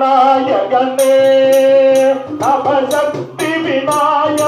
நாயகனே நவசக்தி விநாயகனே